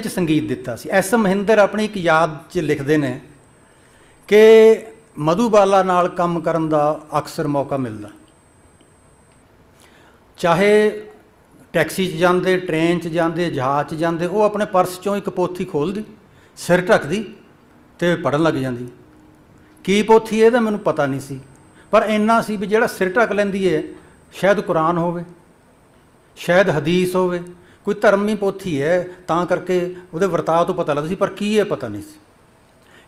'ਚ ਸੰਗੀਤ ਦਿੱਤਾ ਸੀ। ਐਸ ਮਹਿੰਦਰ ਆਪਣੀ ਇੱਕ ਯਾਦ 'ਚ ਲਿਖਦੇ ਨੇ ਕਿ ਮਧੂਬਾਲਾ ਨਾਲ ਕੰਮ ਕਰਨ ਦਾ ਅਕਸਰ ਮੌਕਾ ਮਿਲਦਾ। ਚਾਹੇ ਟੈਕਸੀ 'ਚ ਜਾਂਦੇ, ਟ੍ਰੇਨ 'ਚ ਜਾਂਦੇ, ਜਹਾਜ਼ 'ਚ ਜਾਂਦੇ, ਉਹ ਆਪਣੇ ਪਰਸ 'ਚੋਂ ਇੱਕ ਪੋਥੀ ਖੋਲਦੀ, ਸਿਰ ਢੱਕਦੀ ਤੇ ਪੜਨ ਲੱਗ ਜਾਂਦੀ। ਕੀ ਪੋਥੀ ਇਹਦਾ ਮੈਨੂੰ ਪਤਾ ਨਹੀਂ ਸੀ, ਪਰ ਇੰਨਾ ਸੀ ਵੀ ਜਿਹੜਾ ਸਿਰ ਢੱਕ ਲੈਂਦੀ ਏ, ਸ਼ਾਇਦ ਕੁਰਾਨ ਹੋਵੇ, ਸ਼ਾਇਦ ਹਦੀਸ ਹੋਵੇ ਕੋਈ ਧਰਮੀ ਪੋਥੀ ਹੈ, ਤਾਂ ਕਰਕੇ ਉਹਦੇ ਵਰਤਾਅ ਤੋਂ ਪਤਾ ਲੱਗਦਾ ਸੀ, ਪਰ ਕੀ ਹੈ ਪਤਾ ਨਹੀਂ ਸੀ।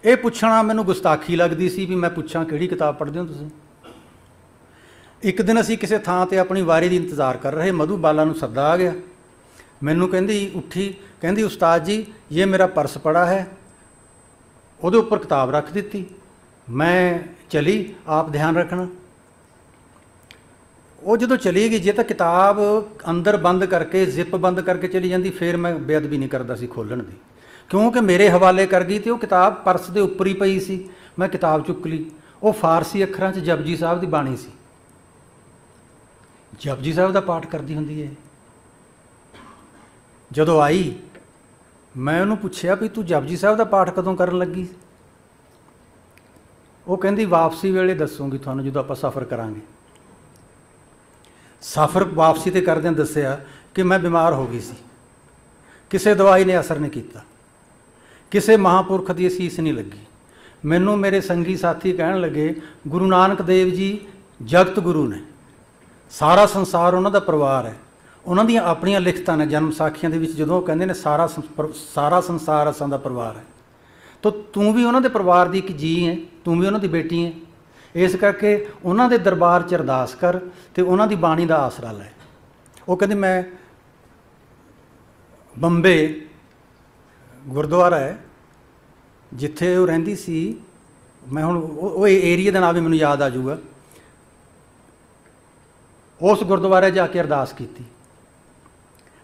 ਇਹ ਪੁੱਛਣਾ ਮੈਨੂੰ ਗੁਸਤਾਖੀ ਲੱਗਦੀ ਸੀ ਵੀ ਮੈਂ ਪੁੱਛਾਂ ਕਿਹੜੀ ਕਿਤਾਬ ਪੜ੍ਹਦੇ ਹੋ ਤੁਸੀਂ। ਇੱਕ ਦਿਨ ਅਸੀਂ ਕਿਸੇ ਥਾਂ ਤੇ ਆਪਣੀ ਵਾਰੀ ਦੀ ਇੰਤਜ਼ਾਰ ਕਰ ਰਹੇ, ਮਧੂ ਬਾਲਾ ਨੂੰ ਸੱਦਾ ਆ ਗਿਆ। ਮੈਨੂੰ ਕਹਿੰਦੀ, ਉੱਠੀ, ਕਹਿੰਦੀ, ਉਸਤਾਦ ਜੀ, ਇਹ ਮੇਰਾ ਪਰਸ ਪੜਾ ਹੈ। ਉਹਦੇ ਉੱਪਰ ਕਿਤਾਬ ਰੱਖ ਦਿੱਤੀ। ਮੈਂ ਚਲੀ, ਆਪ ਧਿਆਨ ਰੱਖਣਾ। ਉਹ ਜਦੋਂ ਚਲੀ ਗਈ, ਜੇ ਤਾਂ ਕਿਤਾਬ ਅੰਦਰ ਬੰਦ ਕਰਕੇ, ਜ਼ਿਪ ਬੰਦ ਕਰਕੇ ਚਲੀ ਜਾਂਦੀ, ਫਿਰ ਮੈਂ ਬੇਅਦਬੀ ਨਹੀਂ ਕਰਦਾ ਸੀ ਖੋਲਣ ਦੀ। ਕਿਉਂਕਿ ਮੇਰੇ ਹਵਾਲੇ ਕਰ ਗਈ ਤੇ ਉਹ ਕਿਤਾਬ ਪਰਸ ਦੇ ਉੱਪਰ ਹੀ ਪਈ ਸੀ। ਮੈਂ ਕਿਤਾਬ ਚੁੱਕ ਲਈ। ਉਹ ਫਾਰਸੀ ਅੱਖਰਾਂ 'ਚ ਜਪਜੀ ਸਾਹਿਬ ਦੀ ਬਾਣੀ ਸੀ। ਜਪਜੀ ਸਾਹਿਬ ਦਾ ਪਾਠ ਕਰਦੀ ਹੁੰਦੀ ਹੈ ਜਦੋਂ ਆਈ, ਮੈਂ ਉਹਨੂੰ ਪੁੱਛਿਆ ਵੀ ਤੂੰ ਜਪਜੀ ਸਾਹਿਬ ਦਾ ਪਾਠ ਕਦੋਂ ਕਰਨ ਲੱਗੀ? ਉਹ ਕਹਿੰਦੀ, ਵਾਪਸੀ ਵੇਲੇ ਦੱਸੂਗੀ ਤੁਹਾਨੂੰ ਜਦੋਂ ਆਪਾਂ ਸਫ਼ਰ ਕਰਾਂਗੇ। ਸਫ਼ਰ ਵਾਪਸੀ ਤੇ ਕਰਦਿਆਂ ਦੱਸਿਆ ਕਿ ਮੈਂ ਬਿਮਾਰ ਹੋ ਗਈ ਸੀ। ਕਿਸੇ ਦਵਾਈ ਨੇ ਅਸਰ ਨਹੀਂ ਕੀਤਾ। ਕਿਸੇ ਮਹਾਪੁਰਖ ਦੀ ਅਸੀਸ ਨਹੀਂ ਲੱਗੀ। ਮੈਨੂੰ ਮੇਰੇ ਸੰਗੀ ਸਾਥੀ ਕਹਿਣ ਲੱਗੇ, ਗੁਰੂ ਨਾਨਕ ਦੇਵ ਜੀ, ਜਗਤ ਗੁਰੂ ਨੇ। ਸਾਰਾ ਸੰਸਾਰ ਉਹਨਾਂ ਦਾ ਪਰਿਵਾਰ ਹੈ। ਉਹਨਾਂ ਦੀਆਂ ਆਪਣੀਆਂ ਲਿਖਤਾਂ ਨੇ, ਜਨਮ ਸਾਖੀਆਂ ਦੇ ਵਿੱਚ ਜਦੋਂ ਉਹ ਕਹਿੰਦੇ ਨੇ, ਸਾਰਾ ਸੰਸ- ਪਰ- ਸਾਰਾ ਸੰਸਾਰ ਅਸਾਂ ਦਾ ਪਰਿਵਾਰ ਹੈ। ਤਾਂ ਤੂੰ ਵੀ ਉਹਨਾਂ ਦੇ ਪਰਿਵਾਰ ਦੀ ਇੱਕ ਜੀ ਹੈ, ਤੂੰ ਵੀ ਉਹਨਾਂ ਦੀ ਬੇਟੀ ਹੈ। ਇਸ ਕਰਕੇ ਉਹਨਾਂ ਦੇ ਦਰਬਾਰ 'ਚ ਅਰਦਾਸ ਕਰ ਤੇ ਉਹਨਾਂ ਦੀ ਬਾਣੀ ਦਾ ਆਸਰਾ ਲੈ। ਉਹ ਕਹਿੰਦੇ, ਮੈਂ ਬੰਬੇ ਗੁਰਦੁਆਰਾ ਹੈ, ਜਿੱਥੇ ਉਹ ਰਹਿੰਦੀ ਸੀ, ਮੈਂ ਹੁਣ ਉਹ ਉਹ ਏਰੀਆ ਦਾ ਨਾਮ ਵੀ ਮੈਨੂੰ ਯਾਦ ਆ ਜਾਊਗਾ। ਉਸ ਗੁਰਦੁਆਰੇ ਜਾ ਕੇ ਅਰਦਾਸ ਕੀਤੀ।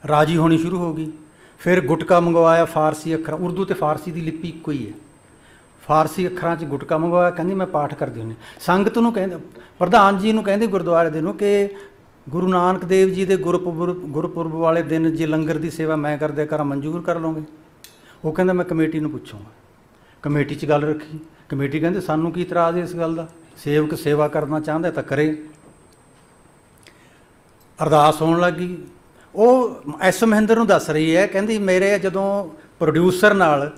ਰਾਜੀ ਹੋਣੀ ਸ਼ੁਰੂ ਹੋ ਗਈ। ਫਿਰ ਗੁਟਕਾ ਮੰਗਵਾਇਆ, ਫਾਰਸੀ ਅੱਖਰਾਂ, ਉਰਦੂ ਤੇ ਫਾਰਸੀ ਦੀ ਲਿਪੀ ਇੱਕੋ ਹੀ ਹੈ। ਫਾਰਸੀ ਅੱਖਰਾਂ 'ਚ ਗੁਟਕਾ ਮੰਗਵਾਇਆ, ਕਹਿੰਦੀ ਮੈਂ ਪਾਠ ਕਰਦੀ ਹੁੰਦੀ ਸੰਗਤ ਨੂੰ ਕਹਿੰਦੇ ਪ੍ਰਧਾਨ ਜੀ ਨੂੰ ਕਹਿੰਦੇ ਗੁਰਦੁਆਰੇ ਦੇ ਨੂੰ ਕਿ ਗੁਰੂ ਨਾਨਕ ਦੇਵ ਜੀ ਦੇ ਗੁਰਪੁਰਬ ਗੁਰਪੁਰਬ ਵਾਲੇ ਦਿਨ ਜੇ ਲੰਗਰ ਦੀ ਸੇਵਾ ਮੈਂ ਕਰਦੇ ਕਰਾਂ ਮਨਜ਼ੂਰ ਕਰ ਲਓਗੇ ਉਹ ਕਹਿੰਦਾ ਮੈਂ ਕਮੇਟੀ ਨੂੰ ਪੁੱਛੂੰਗਾ। ਕਮੇਟੀ 'ਚ ਗੱਲ ਰੱਖੀ। ਕਮੇਟੀ ਕਹਿੰਦੇ, ਸਾਨੂੰ ਕੀ ਇਤਰਾਜ਼ ਇਸ ਗੱਲ ਦਾ? ਸੇਵਕ ਸੇਵਾ ਕਰਨਾ ਚਾਹੁੰਦਾ ਤਾਂ ਕਰੇ। ਅਰਦਾਸ ਹੋਣ ਲੱਗੀ ਉਹ ਐਸ ਮਹਿੰਦਰ ਨੂੰ ਦੱਸ ਰਹੀ ਹੈ, ਕਹਿੰਦੀ, ਮੇਰੇ ਜਦੋਂ ਪ੍ਰੋਡਿਊਸਰ ਨਾਲ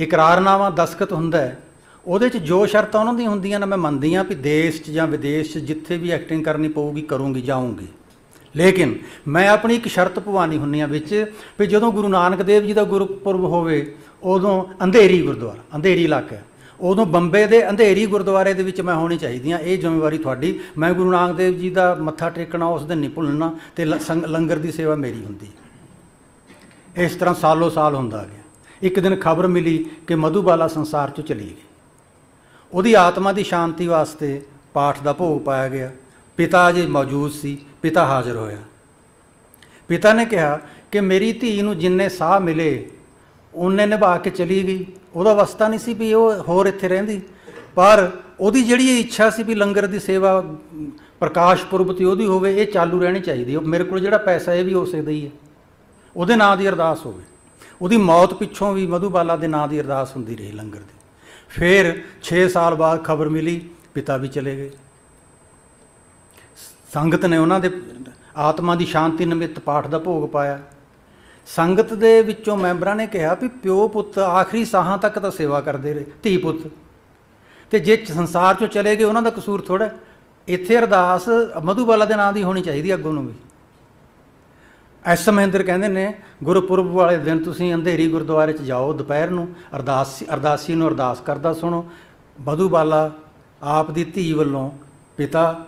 ਇਕਰਾਰਨਾਮਾ ਦਸਖਤ ਹੁੰਦਾ ਹੈ, ਉਹਦੇ 'ਚ ਜੋ ਸ਼ਰਤਾਂ ਉਹਨਾਂ ਦੀਆਂ ਹੁੰਦੀਆਂ ਨੇ, ਮੈਂ ਮੰਨਦੀ ਹਾਂ ਵੀ ਦੇਸ਼ 'ਚ ਜਾਂ ਵਿਦੇਸ਼ 'ਚ ਜਿੱਥੇ ਵੀ ਐਕਟਿੰਗ ਕਰਨੀ ਪਊਗੀ, ਕਰੂੰਗੀ, ਜਾਊਂਗੀ। ਲੇਕਿਨ ਮੈਂ ਆਪਣੀ ਇੱਕ ਸ਼ਰਤ ਪਵਾਨੀ ਹੁੰਨੀ ਆ ਵਿੱਚ ਵੀ ਜਦੋਂ ਗੁਰੂ ਨਾਨਕ ਦੇਵ ਜੀ ਦਾ ਗੁਰਪੁਰਬ ਹੋਵੇ, ਉਦੋਂ ਅੰਧੇਰੀ ਗੁਰਦੁਆਰਾ, ਅੰਧੇਰੀ ਇਲਾਕਾ ਉਦੋਂ ਬੰਬੇ ਦੇ ਅੰਧੇਰੀ ਗੁਰਦੁਆਰੇ ਦੇ ਵਿੱਚ ਮੈਂ ਹੋਣੀ ਚਾਹੀਦੀ ਆ ਇਹ ਜ਼ਿੰਮੇਵਾਰੀ ਤੁਹਾਡੀ। ਮੈਂ ਗੁਰੂ ਨਾਨਕ ਦੇਵ ਜੀ ਦਾ ਮੱਥਾ ਟੇਕਣਾ, ਉਸ ਦਿਨ ਨਹੀਂ ਭੁੱਲਣਾ ਤੇ ਲ- ਸੰਗ- ਲੰਗਰ ਦੀ ਸੇਵਾ ਮੇਰੀ ਹੁੰਦੀ ਇਸ ਤਰ੍ਹਾਂ ਸਾਲੋ ਸਾਲ ਹੁੰਦਾ ਗਿਆ ਇੱਕ ਦਿਨ ਖਬਰ ਮਿਲੀ ਕਿ ਮਧੂਬਾਲਾ ਸੰਸਾਰ ਚੋਂ ਚਲੀ ਗਈ। ਉਹਦੀ ਆਤਮਾ ਦੀ ਸ਼ਾਂਤੀ ਵਾਸਤੇ ਪਾਠ ਦਾ ਭੋਗ ਪਾਇਆ ਗਿਆ। ਪਿਤਾ ਜੇ ਮੌਜੂਦ ਸੀ, ਪਿਤਾ ਹਾਜ਼ਰ ਹੋਇਆ। ਪਿਤਾ ਨੇ ਕਿਹਾ ਕਿ ਮੇਰੀ ਧੀ ਨੂੰ ਜਿੰਨੇ ਸਾਹ ਮਿਲੇ, ਉਹਨੇ ਨਿਭਾ ਕੇ ਚਲੀ ਗਈ। ਉਹਦਾ ਵਸਤਾ ਨਹੀਂ ਸੀ ਵੀ ਉਹ ਹੋਰ ਇੱਥੇ ਰਹਿੰਦੀ। ਪਰ ਉਹਦੀ ਜਿਹੜੀ ਇਹ ਇੱਛਾ ਸੀ ਵੀ ਲੰਗਰ ਦੀ ਸੇਵਾ, ਪ੍ਰਕਾਸ਼ ਪੁਰਬ ਤੇ ਉਹਦੀ ਹੋਵੇ, ਇਹ ਚਾਲੂ ਰਹਿਣੀ ਚਾਹੀਦੀ। ਹੈ ਮੇਰੇ ਕੋਲ ਜਿਹੜਾ ਪੈਸਾ, ਇਹ ਵੀ ਹੋ ਸਕਦਾ ਹੀ ਹੈ। ਉਹਦੇ ਨਾਂ ਦੀ ਅਰਦਾਸ ਹੋਵੇ। ਉਹਦੀ ਮੌਤ ਪਿੱਛੋਂ ਵੀ ਮਧੂਬਾਲਾ ਦੇ ਨਾਂ ਦੀ ਅਰਦਾਸ ਹੁੰਦੀ ਰਹੀ ਲੰਗਰ ਦੀ। ਫਿਰ 6 ਸਾਲ ਬਾਅਦ ਖਬਰ ਮਿਲੀ, ਪਿਤਾ ਵੀ ਚਲੇ ਗਏ। ਸੰਗਤ ਨੇ ਉਹਨਾਂ ਦੇ ਆਤਮਾ ਦੀ ਸ਼ਾਂਤੀ ਨਿਮਿਤ ਪਾਠ ਦਾ ਭੋਗ ਪਾਇਆ। ਸੰਗਤ ਦੇ ਵਿੱਚੋਂ ਮੈਂਬਰਾਂ ਨੇ ਕਿਹਾ ਵੀ ਪਿਓ ਪੁੱਤ ਆਖਰੀ ਸਾਹਾਂ ਤੱਕ ਤਾਂ ਸੇਵਾ ਕਰਦੇ ਰਹੇ, ਧੀ ਪੁੱਤ। ਤੇ ਜੇ ਸੰਸਾਰ ਚੋਂ ਚਲੇ ਗਏ, ਉਹਨਾਂ ਦਾ ਕਸੂਰ ਥੋੜਾ ਇੱਥੇ ਅਰਦਾਸ ਮਧੂਬਾਲਾ ਦੇ ਨਾਂ ਦੀ ਹੋਣੀ ਚਾਹੀਦੀ ਅੱਗੋਂ ਨੂੰ ਵੀ। ਐਸ ਮਹਿੰਦਰ ਕਹਿੰਦੇ ਨੇ, ਗੁਰਪੁਰਬ ਵਾਲੇ ਦਿਨ ਤੁਸੀਂ ਅੰਧੇਰੀ ਗੁਰਦੁਆਰੇ 'ਚ ਜਾਓ ਦੁਪਹਿਰ ਨੂੰ, ਅਰਦਾਸ, ਅਰਦਾਸੀ ਨੂੰ ਅਰਦਾਸ ਕਰਦਾ ਸੁਣੋ। ਮਧੂਬਾਲਾ ਆਪ ਦੀ ਧੀ ਵੱਲੋਂ ਪਿਤਾ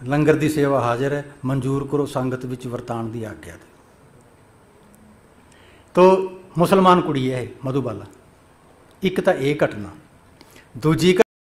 ਲੰਗਰ ਦੀ ਸੇਵਾ ਹਾਜ਼ਰ ਹੈ, ਮਨਜ਼ੂਰ ਕਰੋ ਸੰਗਤ ਵਿੱਚ ਵਰਤਾਨ ਦੀ ਆਗਿਆ ਦੇ ਤੋ ਮੁਸਲਮਾਨ ਕੁੜੀ ਹੈ ਇਹ ਮਧੂਬਾਲਾ ਇੱਕ ਤਾਂ ਇਹ ਘਟਨਾ। ਦੂਜੀ